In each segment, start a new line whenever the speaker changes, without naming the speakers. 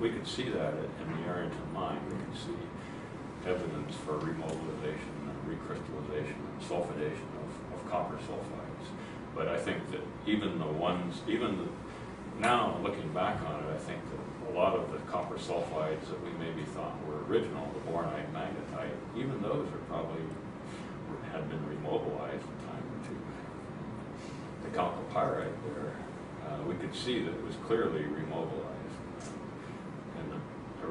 we can see that in the Yerington mine. We can see evidence for remobilization and recrystallization and sulfidation of, of copper sulfides. But I think that even the ones, even the, now looking back on it, I think that a lot of the copper sulfides that we maybe thought were original, the bornite, magnetite, even those are probably, had been remobilized a time or two. The chalcopyrite there, uh, we could see that it was clearly remobilized.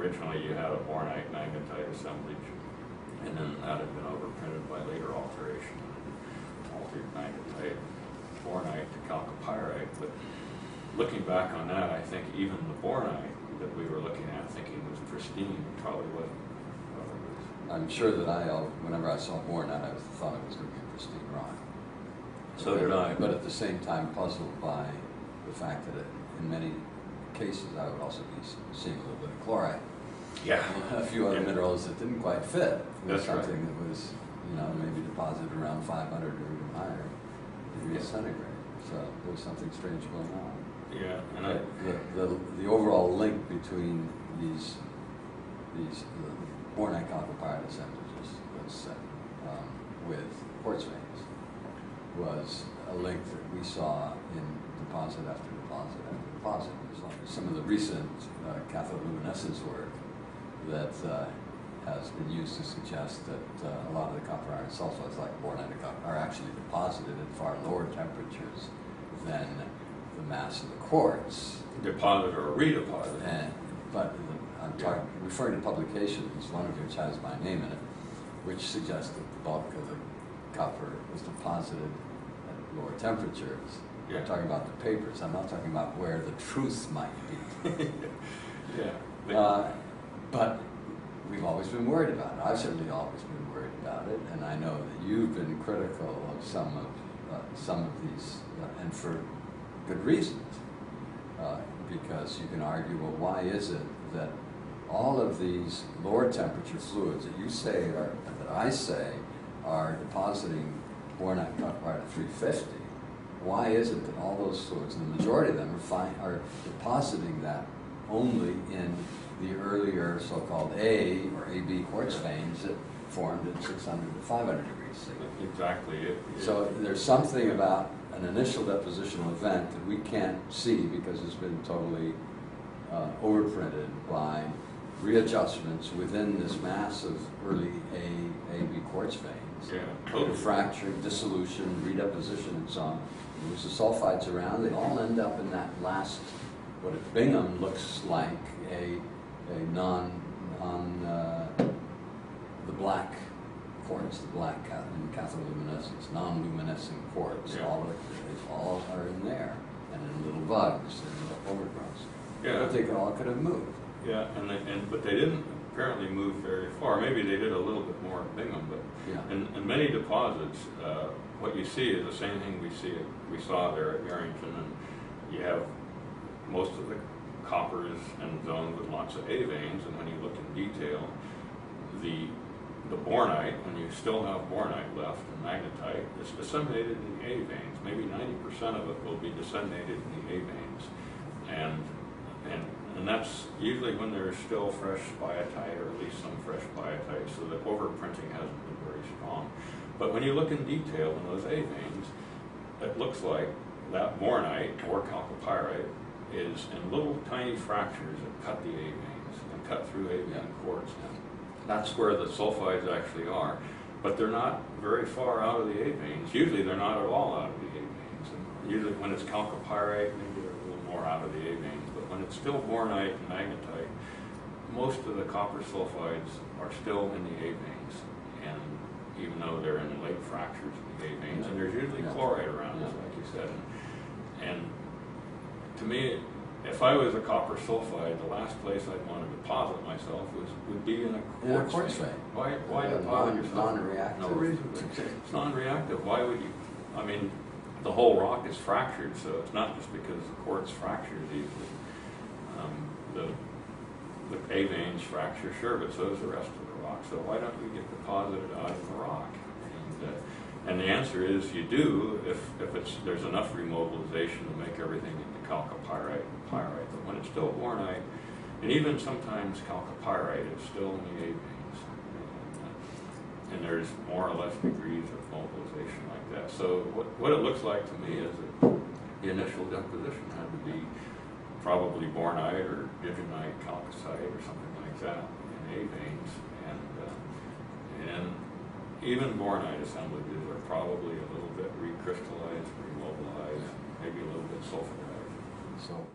And the- originally you had a bornite magnetite assemblage, and then that had been overprinted by later alteration, altered magnetite, bornite to chalcopyrite. But looking back on that, I think even the bornite that we were looking at thinking was pristine probably wasn't.
I'm sure that I, uh, whenever I saw Bornite, I thought it was gonna be a pristine rock.
So did I.
But at the same time puzzled by the fact that it- in many cases, I would also be seeing a little bit of chlorite.
Yeah.
A few other
Yeah.
minerals that didn't quite fit with
That's right.
something that was, you know, maybe deposited around five hundred or even higher degrees
Yeah.
centigrade. So there was something strange going on.
Yeah, and I,
The, the, the overall link between these, these uh, Bornite chalcopyrite assemblages, let's say, um, with quartz veins, was a link that we saw in deposit after deposit after deposit. There's like some of the recent uh, cathodoluminescence work that uh, has been used to suggest that uh, a lot of the copper iron sulfides, like bornite and copper, are actually deposited at far lower temperatures than the mass of the quartz.
deposit or redeposit.
And, but the- I'm talking, referring to publications, one of which has my name in it, which suggests that the bulk of the copper was deposited at lower temperatures.
Yeah.
I'm talking about the papers, I'm not talking about where the truth might be.
Yeah.
Uh, But we've always been worried about it. I've certainly always been worried about it, and I know that you've been critical of some of, uh, some of these, uh, and for good reasons. Uh, Because you can argue, well, why is it that all of these lower temperature fluids that you say are, that I say are depositing bornite copper at three fifty? Why is it that all those fluids, and the majority of them are fi- are depositing that only in the earlier so-called A or AB quartz veins that formed at six hundred to five hundred degrees C?
Exactly. It- it-
So there's something about an initial depositional event that we can't see because it's been totally uh, overprinted by readjustments within this mass of early A, AB quartz veins.
Yeah, totally.
Fracturing, dissolution, redeposition, and so on. There's the sulfides around, they all end up in that last, what at Bingham looks like a, a non, non, uh, the black quartz, the black ca- in cathodoluminescence, non-luminescent quartz,
Yeah.
all of it, all are in there, and in little bugs and little overgrowths.
Yeah.
But they could, all could have moved.
Yeah, and they, and, but they didn't apparently move very far. Maybe they did a little bit more at Bingham, but
Yeah.
in, in many deposits, uh, what you see is the same thing we see, we saw there at Yerington, and you have most of the coppers and zones with lots of A veins, and when you look in detail, the, the bornite, when you still have bornite left and magnetite, is disseminated in the A veins. Maybe ninety percent of it will be disseminated in the A veins. And, and, and that's usually when there's still fresh biotite, or at least some fresh biotite, so the overprinting hasn't been very strong. But when you look in detail in those A veins, it looks like that bornite or chalcopyrite is in little tiny fractures that cut the A veins and cut through A vein quartz. And that's where the sulfides actually are. But they're not very far out of the A veins. Usually they're not at all out of the A veins. And usually when it's chalcopyrite, maybe they're a little more out of the A veins. But when it's still bornite and magnetite, most of the copper sulfides are still in the A veins. And even though they're in late fractures in the A veins, and there's usually chlorite around,
Yeah.
like you said. And to me, if I was a copper sulfide, the last place I'd want to deposit myself was, would be in a
In a
quartz
quartz
vein. Why, why
Uh,
deposit
non-
yourself?
non-reactive.
No reason. It's non-reactive. Why would you, I mean, the whole rock is fractured, so it's not just because the quartz fractures easily. Um, The, the A veins fracture, sure, but so does the rest of the rock. So why don't you get deposited out of the rock? And, uh, and the answer is you do if, if it's, there's enough remobilization to make everything into chalcopyrite and pyrite. But when it's still bornite, And even sometimes chalcopyrite is still in the A veins. And, there's more or less degrees of mobilization like that. So what, what it looks like to me is that the initial deposition had to be probably bornite or digenite chalcocite or something like that in A veins. Even bornite assemblages are probably a little bit recrystallized, remobilized, maybe a little bit sulfidized.
So